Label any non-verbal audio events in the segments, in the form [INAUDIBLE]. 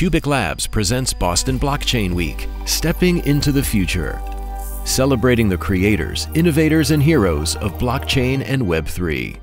QUBIC Labs presents Boston Blockchain Week, Stepping into the Future. Celebrating the creators, innovators, and heroes of blockchain and Web3.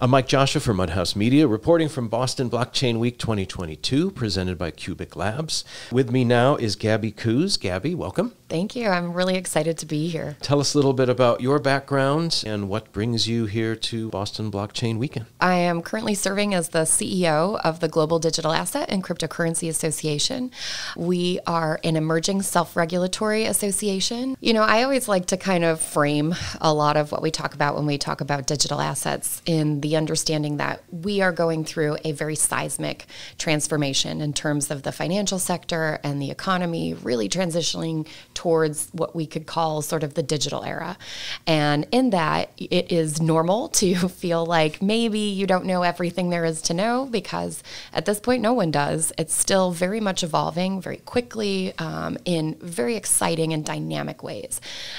I'm Mike Joshua from MuddHouse Media, reporting from Boston Blockchain Week 2022, presented by QUBIC Labs. With me now is Gabby Kusz. Gabby, welcome. Thank you. I'm really excited to be here. Tell us a little bit about your background and what brings you here to Boston Blockchain Weekend. I am currently serving as the CEO of the Global Digital Asset and Cryptocurrency Association. We are an emerging self regulatory association. You know, I always like to kind of frame a lot of what we talk about when we talk about digital assets in the the understanding that we are going through a very seismic transformation in terms of the financial sector and the economy, really transitioning towards what we could call sort of the digital era. And in that, it is normal to [LAUGHS] feel like maybe you don't know everything there is to know because at this point, no one does. It's still very much evolving very quickly um, in very exciting and dynamic ways.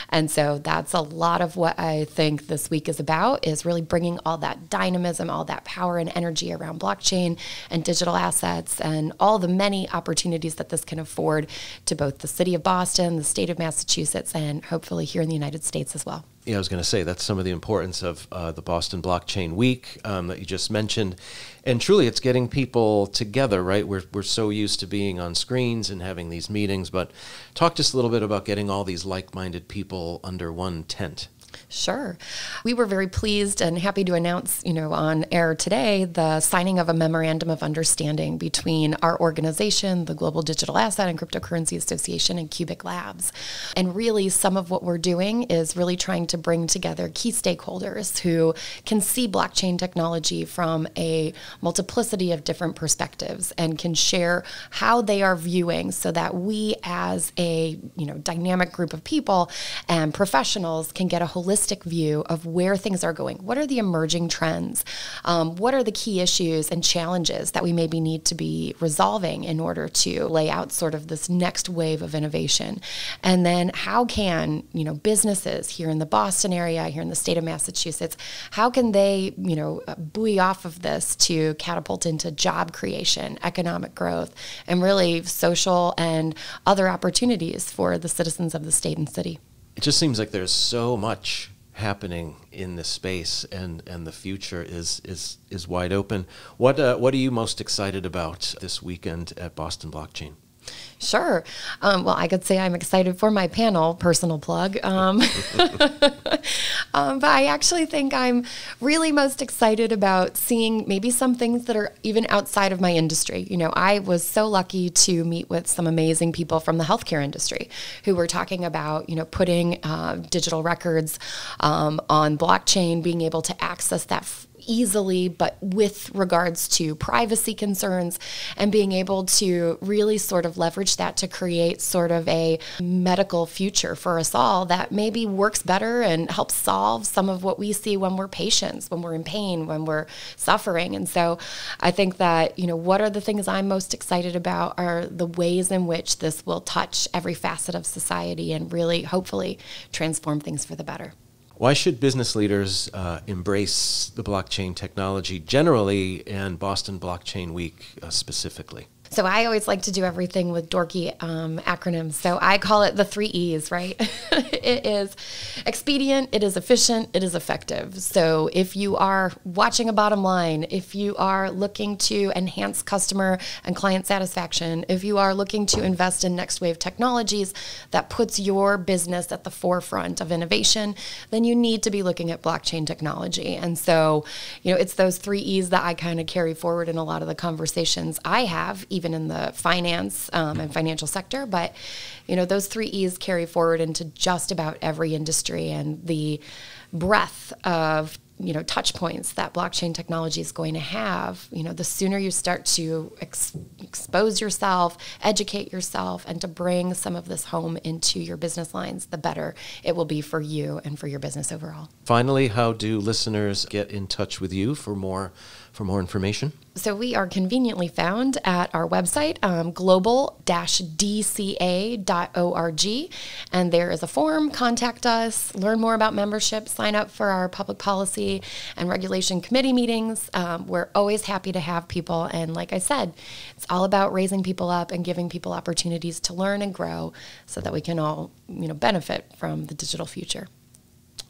And so that's a lot of what I think this week is about is really bringing all that dynamism, all that power and energy around blockchain and digital assets, and all the many opportunities that this can afford to both the city of Boston, the state of Massachusetts, and hopefully here in the United States as well. Yeah, I was going to say that's some of the importance of uh, the Boston Blockchain Week um, that you just mentioned. And truly, it's getting people together, right? We're, we're so used to being on screens and having these meetings, but talk us a little bit about getting all these like minded people under one tent. Sure. We were very pleased and happy to announce, you know, on air today the signing of a memorandum of understanding between our organization, the Global Digital Asset and Cryptocurrency Association, and QUBIC Labs. And really, some of what we're doing is really trying to bring together key stakeholders who can see blockchain technology from a multiplicity of different perspectives and can share how they are viewing so that we as a, you know, dynamic group of people and professionals can get a holistic view of where things are going. What are the emerging trends? Um, what are the key issues and challenges that we maybe need to be resolving in order to lay out sort of this next wave of innovation? And then how can, you know, businesses here in the Boston area, here in the state of Massachusetts, how can they, you know, buoy off of this to catapult into job creation, economic growth, and really social and other opportunities for the citizens of the state and city? It just seems like there's so much happening in this space and and the future is is is wide open. What uh, what are you most excited about this weekend at Boston Blockchain Sure. Um, well, I could say I'm excited for my panel, personal plug. Um, [LAUGHS] um, but I actually think I'm really most excited about seeing maybe some things that are even outside of my industry. You know, I was so lucky to meet with some amazing people from the healthcare industry who were talking about, you know, putting uh, digital records um, on blockchain, being able to access that easily, but with regards to privacy concerns and being able to really sort of leverage that to create sort of a medical future for us all that maybe works better and helps solve some of what we see when we're patients, when we're in pain, when we're suffering. And so I think that, you know, what are the things I'm most excited about are the ways in which this will touch every facet of society and really hopefully transform things for the better. Why should business leaders uh, embrace the blockchain technology generally and Boston Blockchain Week uh, specifically? So I always like to do everything with dorky um, acronyms. So I call it the three E's, right? [LAUGHS] it is expedient, it is efficient, it is effective. So if you are watching a bottom line, if you are looking to enhance customer and client satisfaction, if you are looking to invest in next wave technologies that puts your business at the forefront of innovation, then you need to be looking at blockchain technology. And so, you know, it's those three E's that I kind of carry forward in a lot of the conversations I have, even in the finance um, and financial sector. But you know, those three E's carry forward into just about every industry, and the breadth of you know touch points that blockchain technology is going to have you know the sooner you start to ex- expose yourself educate yourself and to bring some of this home into your business lines the better it will be for you and for your business overall finally how do listeners get in touch with you for more for more information? So we are conveniently found at our website, um, global-dca.org, and there is a form. Contact us, learn more about membership, sign up for our public policy and regulation committee meetings. Um, we're always happy to have people, and like I said, it's all about raising people up and giving people opportunities to learn and grow, so that we can all, you know, benefit from the digital future.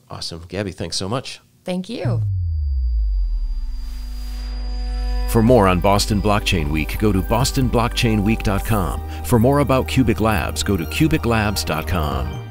Awesome, Gabby. Thanks so much. Thank you. For more on Boston Blockchain Week, go to bostonblockchainweek.com. For more about QUBIC Labs, go to cubiclabs.com.